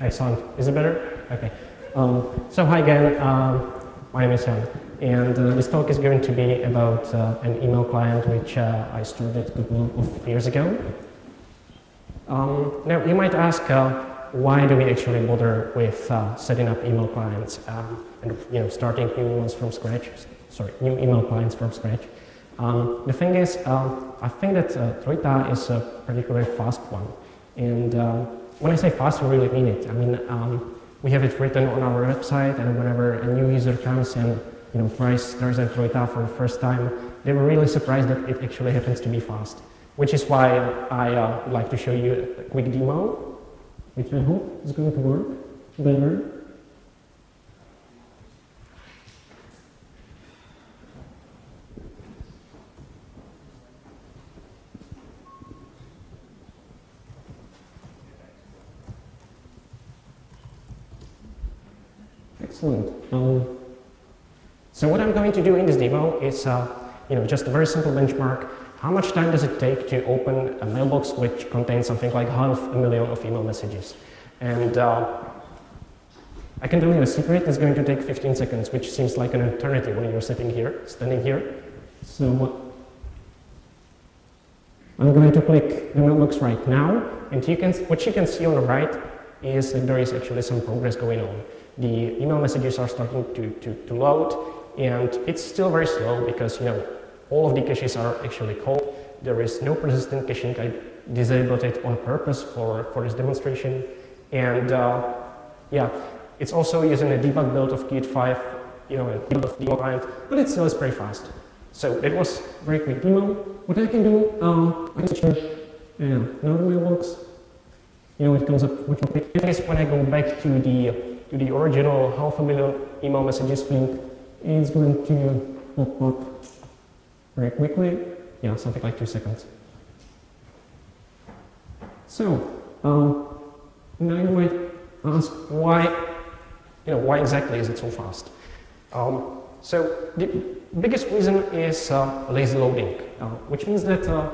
Excellent. Is it better? Okay. Um, so hi again. Um, my name is Jan, and uh, this talk is going to be about uh, an email client which uh, I started a couple of years ago. Um, now you might ask, uh, why do we actually bother with uh, setting up email clients um, and you know starting new ones from scratch? Sorry, new email clients from scratch. Um, the thing is, um, I think that uh, Trojita is a particularly fast one, and when I say fast, I really mean it. I mean, um, we have it written on our website, and whenever a new user comes and you know tries tries Trojita for the first time, they were really surprised that it actually happens to be fast. Which is why I uh, would like to show you a quick demo, which I hope is going to work better. Excellent. Um, so what I'm going to do in this demo is, uh, you know, just a very simple benchmark. How much time does it take to open a mailbox which contains something like half a million of email messages? And uh, I can tell you a secret, it's going to take 15 seconds, which seems like an eternity when you're sitting here, standing here. So I'm going to click the mailbox right now, and you can, what you can see on the right is that there is actually some progress going on the email messages are starting to, to, to load and it's still very slow because you know all of the caches are actually cold. There is no persistent caching. I disabled it on purpose for, for this demonstration. And uh, yeah, it's also using a debug build of Qt 5, you know, a build of demo client, but it still is very fast. So it was very quick demo. What I can do, um, I can search, yeah, another mailbox. You know, it comes up quick. At least when I go back to the to the original half a million email messages link is going to very quickly. Yeah, something like two seconds. So, um, now you might ask why, you know, why exactly is it so fast? Um, so the biggest reason is uh, lazy loading, uh, which means that uh,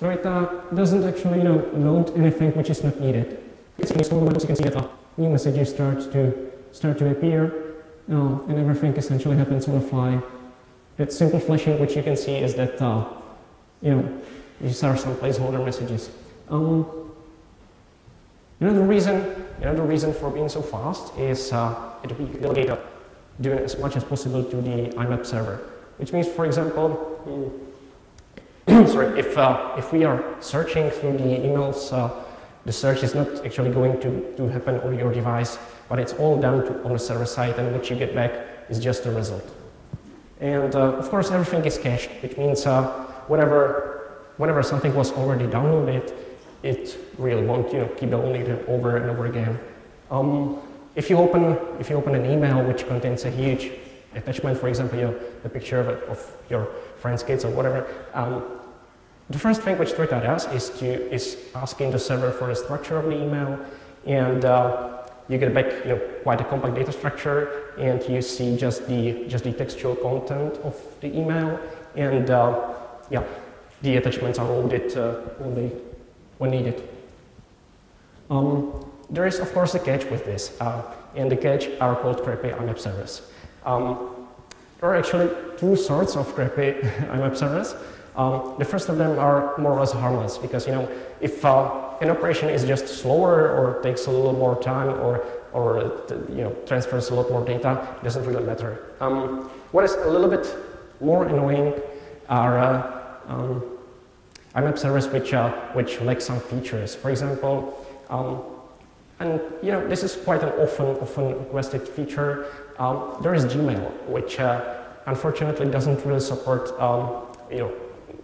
Trojita doesn't actually, you know, load anything which is not needed. It's you can see new messages start to start to appear, and everything essentially happens on the fly. That simple flashing, which you can see, is that uh, you know these are some placeholder messages. Um, another reason, another reason for being so fast is uh, it will delegate doing as much as possible to the IMAP server, which means, for example, sorry, if uh, if we are searching through the emails uh, the search is not actually going to, to happen on your device, but it's all done to, on the server side, and what you get back is just a result. And uh, of course, everything is cached, which means uh, whatever, whenever something was already downloaded, it really won't you know, keep downloading it over and over again. Um, if, you open, if you open an email which contains a huge attachment, for example, the picture of, of your friend's kids or whatever, um, the first thing which Trojita does is to is asking the server for the structure of the email, and uh, you get back you know quite a compact data structure, and you see just the just the textual content of the email, and uh, yeah, the attachments are loaded uh, only when needed. Um, there is of course a catch with this, uh, and the catch are called crappy IMAP servers. Um, there are actually two sorts of crappy IMAP servers. Um, the first of them are more or less harmless because you know if uh, an operation is just slower or takes a little more time or or you know transfers a lot more data, it doesn't really matter. Um, what is a little bit more annoying are uh, um, IMAP servers which uh, which lack some features. For example, um, and you know this is quite an often often requested feature. Um, there is Gmail, which uh, unfortunately doesn't really support um, you know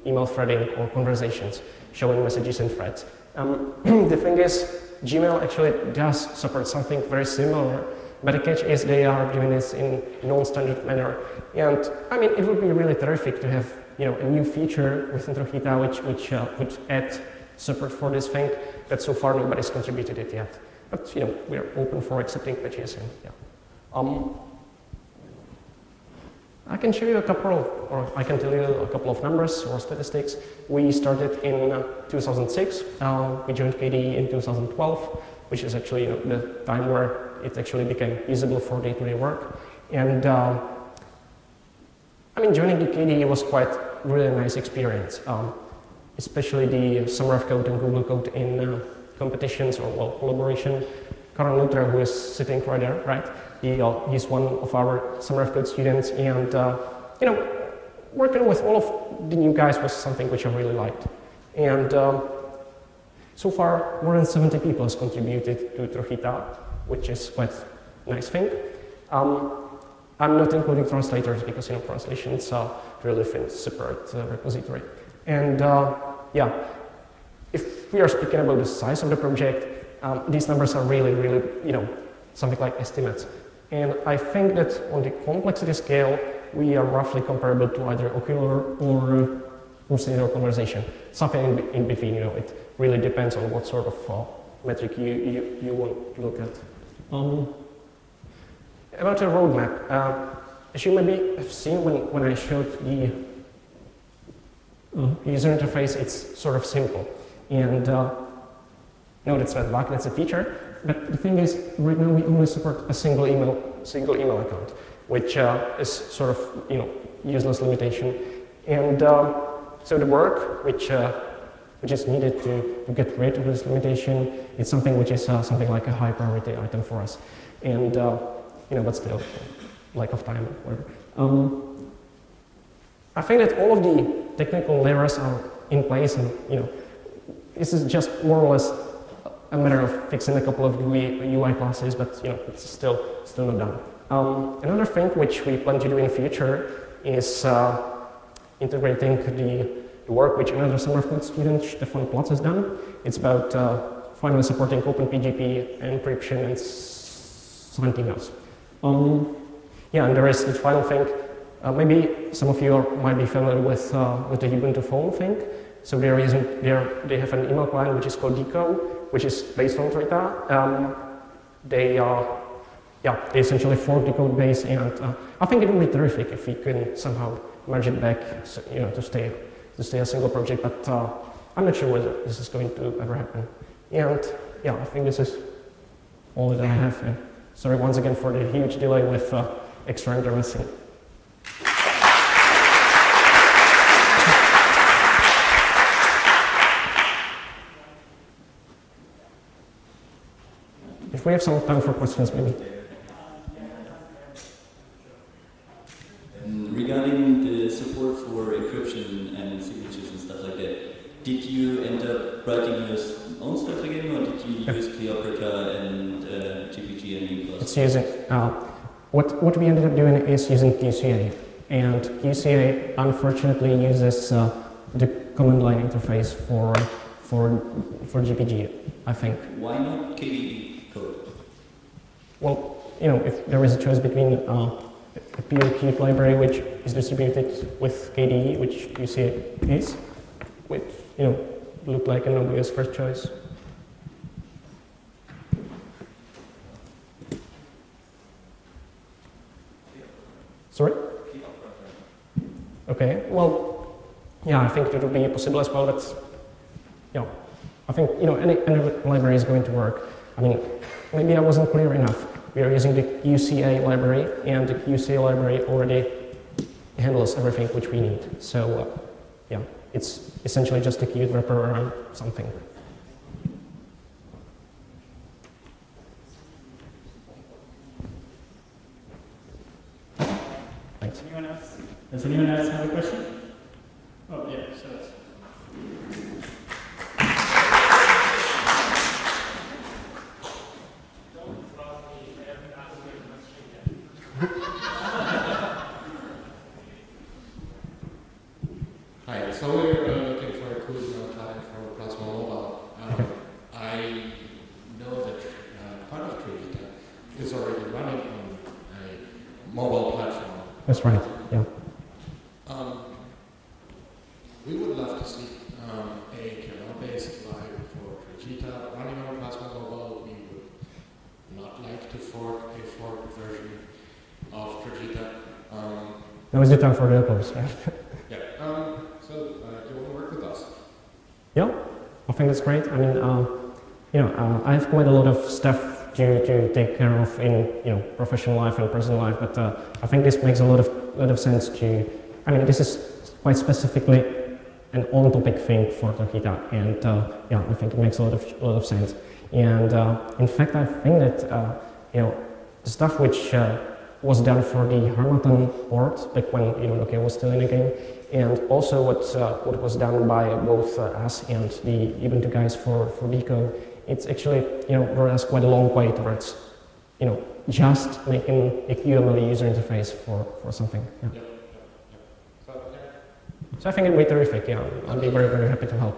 email threading or conversations, showing messages in threads. Um, the thing is, Gmail actually does support something very similar, but the catch is they are doing this in non-standard manner. And I mean, it would be really terrific to have you know a new feature within Trojita which which uh, would add support for this thing, but so far nobody's contributed it yet. But you know, we're open for accepting patches and yeah. Um, I can show you a couple of, or I can tell you a couple of numbers or statistics. We started in uh, 2006, uh, we joined KDE in 2012, which is actually you know, the time where it actually became usable for day-to-day work. And um, I mean, joining the KDE was quite really nice experience, um, especially the Summer of Code and Google Code in uh, competitions or well, collaboration. Karan Luthra, who is sitting right there, right? He, he's one of our Summer of Code students, and uh, you know, working with all of the new guys was something which I really liked. And um, so far, more than 70 people has contributed to Trojita, which is quite a nice thing. Um, I'm not including translators because you know translations are really different, separate uh, repository. And uh, yeah, if we are speaking about the size of the project, um, these numbers are really, really, you know, something like estimates. And I think that on the complexity scale, we are roughly comparable to either Okular or uh, Konversation. Something in, between, you know, it really depends on what sort of uh, metric you, you, you want to look at. Um, about the roadmap, uh, as you maybe have seen when, when I showed the uh, user interface, it's sort of simple. And uh, no, that's not a bug, that's a feature. But the thing is, right now we only support a single email, single email account, which uh, is sort of, you know, useless limitation. And um, so the work, which uh, which is needed to, to, get rid of this limitation, it's something which is uh, something like a high priority item for us. And uh, you know, but still, lack of time, whatever. Um, I think that all of the technical layers are in place, and you know, this is just more or less a matter of fixing a couple of UI, UI classes, but you know, it's still still not done. Um, another thing which we plan to do in future is uh, integrating the, the, work which another summer school student, Stephan Platz, has done. It's about uh, finally supporting OpenPGP encryption and something else. Um, yeah, and there is the final thing. Uh, maybe some of you are, might be familiar with, uh, with the Ubuntu phone thing. So they're using, they're, they have an email client which is called Dekko, which is based on Trojita. Um, they, uh, yeah, they essentially fork the code base, and uh, I think it would be terrific if we can somehow merge it back, you know, to stay, to stay a single project. But uh, I'm not sure whether this is going to ever happen. And yeah, I think this is all that I have. Sorry once again for the huge delay with uh, extra intermissing. We have some time for questions, maybe. regarding the support for encryption and signatures and stuff like that, did you end up writing your own stuff again, or did you use Kleopatra and uh, GPG and E++? It's using, uh, what, what we ended up doing is using QCA. And QCA unfortunately uses uh, the command line interface for, for, for GPG, I think. Why not KDE? Well, you know, if there is a choice between uh, a pure Qt library, which is distributed with KDE, which QCA is, which, you know, look like an obvious first choice. Sorry? Okay, well, yeah, I think it would be possible as well, but, yeah, I think, you know, any, any library is going to work. I mean, maybe I wasn't clear enough. We are using the QCA library, and the QCA library already handles everything which we need. So, uh, yeah, it's essentially just a Qt wrapper around something. Thanks. Does anyone else have a question? Oh, yeah, so. Hi, so we're uh, looking for a cruise time for Plasma Mobile. Um, I know that uh, part of Trojita is already running on a mobile platform. That's right, yeah. Um, we would love to see um, a Kerala-based live for Brigitte running on Plasma We would not like to fork a forked version of Brigitte. Um, that was the time for the others, right? yeah. Um, so, uh, do you want to work with us? Yeah, I think that's great. I mean, uh, you know, uh, I have quite a lot of stuff to, to take care of in, you know, professional life and personal life, but uh, I think this makes a lot of, lot of sense to, I mean, this is quite specifically an on-topic thing for Trojita, and uh, yeah, I think it makes a lot of, lot of sense. And uh, in fact, I think that, uh, you know, the stuff which uh, was done for the Harmattan port back when, you know, Nokia was still in the game, and also what, uh, what was done by both us and the Ubuntu guys for, for Dekko, it's actually, you know, us quite a long way towards, you know, just making a QML user interface for, for something. Yeah. So, yeah. So I think it'd be terrific, yeah. I'd be very, very happy to help.